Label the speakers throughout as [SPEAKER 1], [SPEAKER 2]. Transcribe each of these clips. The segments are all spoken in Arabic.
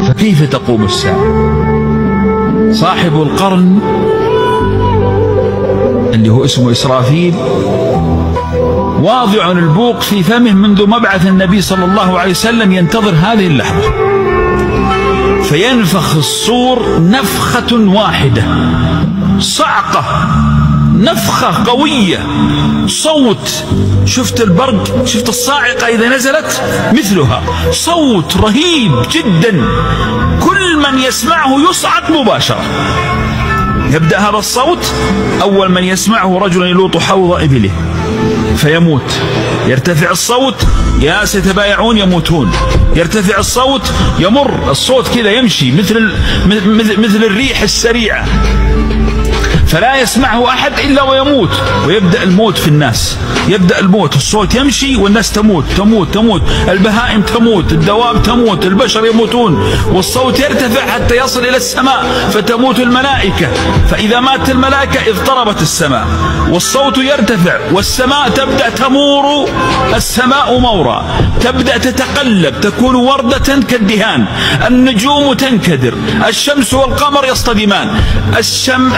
[SPEAKER 1] فكيف تقوم الساعة؟ صاحب القرن اللي هو اسمه إسرافيل واضع البوق في فمه منذ مبعث النبي صلى الله عليه وسلم ينتظر هذه اللحظة. فينفخ الصور نفخة واحدة صعقة. نفخة قوية. صوت شفت البرق شفت الصاعقة إذا نزلت؟ مثلها. صوت رهيب جدا. كل من يسمعه يصعق مباشرة. يبدأ هذا الصوت؟ أول من يسمعه رجل يلوط حوض إبله. فيموت. يرتفع الصوت؟ يا سيتبايعون يموتون. يرتفع الصوت؟ يمر. الصوت كذا يمشي مثل مثل مثل الريح السريعة. فلا يسمعه أحد إلا ويموت. ويبدأ الموت في الناس. يبدأ الموت. الصوت يمشي والناس تموت. تموت تموت. البهائم تموت. الدواب تموت. البشر يموتون. والصوت يرتفع حتى يصل إلى السماء فتموت الملائكة. فإذا مات الملائكة اضطربت السماء. والصوت يرتفع والسماء تبدأ تمور. السماء مورا. تبدأ تتقلب تكون وردة كالدهان. النجوم تنكدر. الشمس والقمر يصطدمان. الشم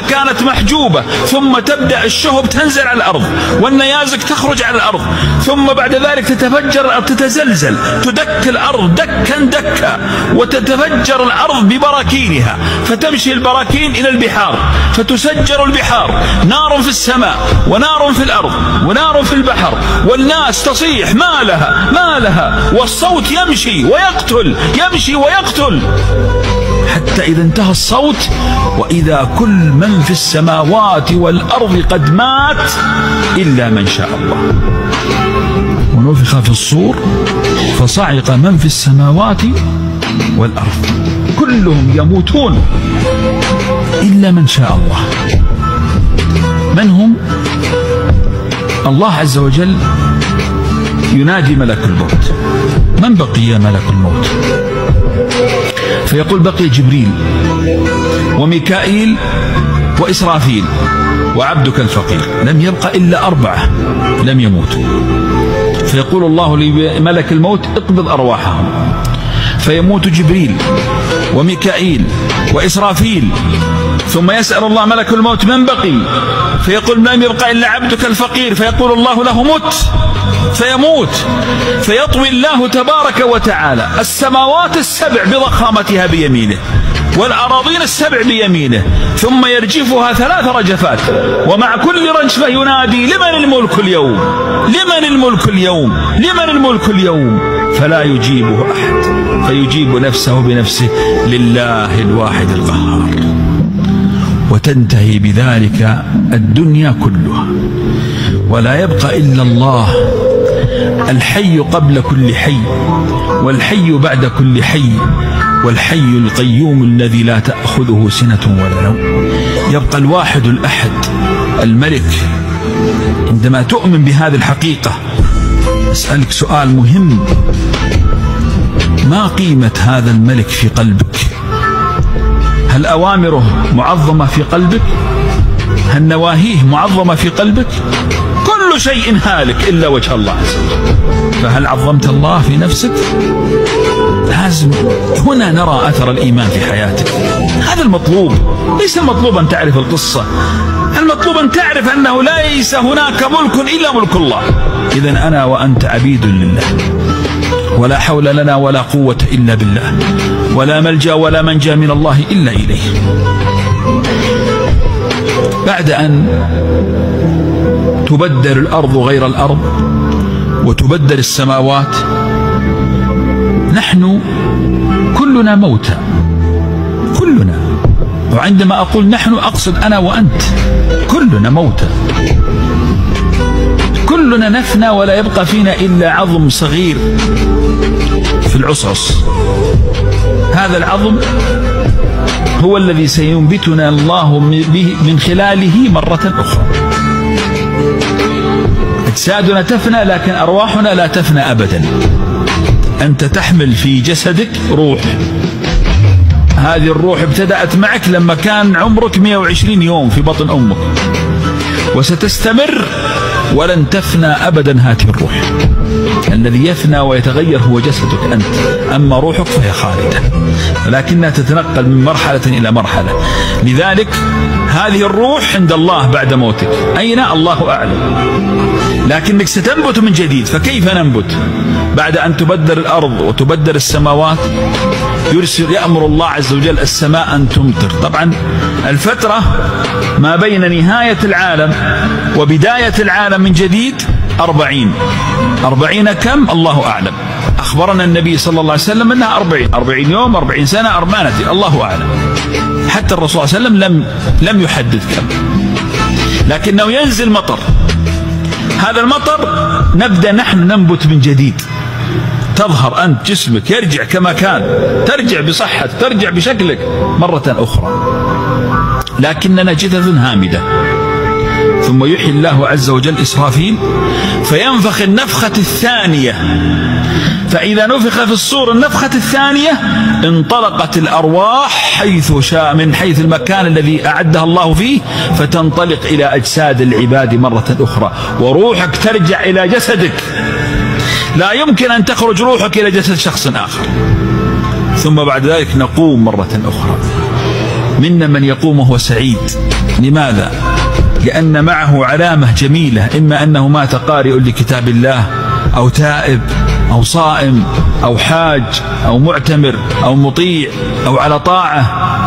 [SPEAKER 1] كانت محجوبة. ثم تبدأ الشهب تنزل على الأرض والنيازك تخرج على الأرض. ثم بعد ذلك تتفجر الأرض تتزلزل. تدك الأرض دكا دكا وتتفجر الأرض ببراكينها. فتمشي البراكين إلى البحار فتسجر البحار. نار في السماء ونار في الأرض ونار في البحر. والناس تصيح ما لها؟ ما لها؟ والصوت يمشي ويقتل يمشي ويقتل. حتى إذا انتهى الصوت وإذا كل من في السماوات والأرض قد مات إلا من شاء الله. ونفخ في الصور فصعق من في السماوات والأرض. كلهم يموتون إلا من شاء الله. من هم؟ الله عز وجل ينادي ملك الموت. من بقي ملك الموت؟ فيقول بقي جبريل وميكائيل وإسرافيل وعبدك الفقير. لم يبق إلا أربعة لم يموتوا فيقول الله لملك الموت اقبض أرواحهم. فيموت جبريل. وميكائيل وإسرافيل. ثم يسأل الله ملك الموت من بقي. فيقول لم يبقى إلا عبدك الفقير. فيقول الله له مت فيموت فيطوي الله تبارك وتعالى. السماوات السبع بضخامتها بيمينه والأراضين السبع بيمينه. ثم يرجفها ثلاث رجفات. ومع كل رجفة ينادي لمن الملك اليوم؟ لمن الملك اليوم؟ لمن الملك اليوم؟ فلا يجيبه أحد. فيجيب نفسه بنفسه لله الواحد القهار. وتنتهي بذلك الدنيا كلها. ولا يبقى إلا الله الحي قبل كل حي والحي بعد كل حي والحي القيوم الذي لا تأخذه سنة ولا نوم. يبقى الواحد الأحد الملك. عندما تؤمن بهذه الحقيقة أسألك سؤال مهم. ما قيمة هذا الملك في قلبك؟ هل أوامره معظمة في قلبك؟ هل نواهيه معظمة في قلبك؟ كل شيء هالك إلا وجه الله. عز وجل فهل عظمت الله في نفسك؟ لازم هنا نرى أثر الإيمان في حياتك. هذا المطلوب. ليس المطلوب أن تعرف القصة. المطلوب أن تعرف أنه ليس هناك ملك إلا ملك الله. إذا أنا وأنت عبيد لله. ولا حول لنا ولا قوة إلا بالله. ولا ملجأ ولا منجأ من الله إلا إليه. بعد أن تبدل الأرض غير الأرض وتبدل السماوات نحن كلنا موتى. كلنا. وعندما أقول نحن أقصد أنا وأنت كلنا موتى. كلنا نفنى ولا يبقى فينا إلا عظم صغير في العصعص هذا العظم هو الذي سينبتنا الله به من خلاله مرة أخرى. أجسادنا تفنى لكن أرواحنا لا تفنى أبدا. أنت تحمل في جسدك روح. هذه الروح ابتدأت معك لما كان عمرك 120 يوم في بطن أمك. وستستمر ولن تفنى أبدا هذه الروح. الذي يفنى ويتغير هو جسدك أنت. أما روحك فهي خالدة. لكنها تتنقل من مرحلة إلى مرحلة. لذلك هذه الروح عند الله بعد موتك. أين الله أعلم؟ لكنك ستنبت من جديد فكيف ننبت؟ بعد أن تبدر الأرض وتبدر السماوات يرسل يأمر الله عز وجل السماء أن تمطر. طبعا الفترة ما بين نهاية العالم وبداية العالم من جديد أربعين. أربعين كم؟ الله أعلم. أخبرنا النبي صلى الله عليه وسلم أنها أربعين أربعين يوم أربعين سنة أرمانة الله أعلم. حتى الرسول صلى الله عليه وسلم لم, لم يحدد كم. لكنه ينزل مطر. هذا المطر نبدأ نحن ننبت من جديد. تظهر أنت جسمك يرجع كما كان ترجع بصحتك ترجع بشكلك مرة أخرى. لكننا جثث هامدة. ثم يحيي الله عز وجل إسرافيل فينفخ النفخة الثانية. فإذا نفخ في الصور النفخة الثانية انطلقت الأرواح حيث شاء من حيث المكان الذي أعدها الله فيه فتنطلق إلى أجساد العباد مرة أخرى. وروحك ترجع إلى جسدك. لا يمكن أن تخرج روحك إلى جسد شخص آخر. ثم بعد ذلك نقوم مرة أخرى. منا من يقوم وهو سعيد. لماذا؟ لأن معه علامة جميلة إما أنه مات قارئ لكتاب الله أو تائب أو صائم أو حاج أو معتمر أو مطيع أو على طاعة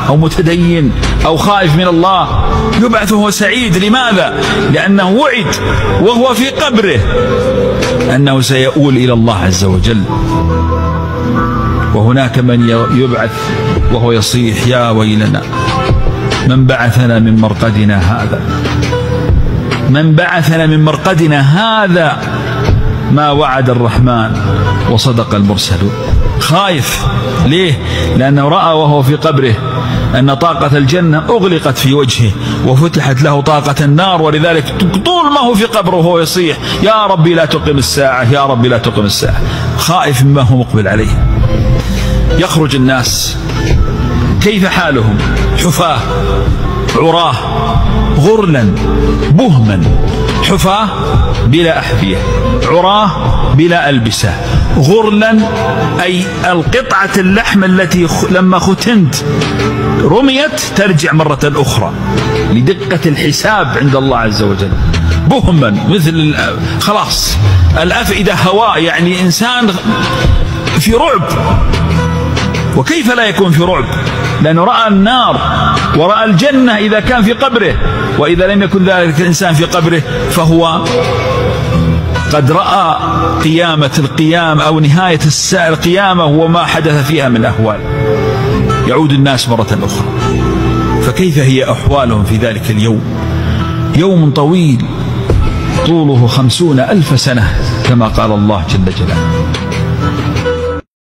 [SPEAKER 1] أو متدين أو خائف من الله. يبعث وهو سعيد. لماذا؟ لأنه وعد وهو في قبره. أنه سيؤول إلى الله عز وجل. وهناك من يبعث وهو يصيح يا ويلنا من بعثنا من مرقدنا هذا؟ من بعثنا من مرقدنا هذا ما وعد الرحمن وصدق المرسلون. خايف. ليه؟ لأنه رأى وهو في قبره أن طاقة الجنة أغلقت في وجهه وفتحت له طاقة النار ولذلك طول ما هو في قبره وهو يصيح يا ربي لا تقم الساعة يا ربي لا تقم الساعة. خائف مما هو مقبل عليه. يخرج الناس. كيف حالهم؟ حفاة عراة غرلا بهما حفاة بلا أحذية عراة بلا ألبسة. غرلا أي القطعة اللحم التي لما ختنت رميت ترجع مرة أخرى لدقة الحساب عند الله عز وجل. بهما مثل خلاص الأفئدة هواء يعني إنسان في رعب. وكيف لا يكون في رعب؟ لأنه رأى النار ورأى الجنة إذا كان في قبره. وإذا لم يكن ذلك الإنسان في قبره فهو قد رأى قيامة القيام أو نهاية الساعة القيامة وما حدث فيها من أهوال يعود الناس مرة أخرى. فكيف هي أحوالهم في ذلك اليوم؟ يوم طويل طوله خمسون ألف سنة كما قال الله جل جلاله.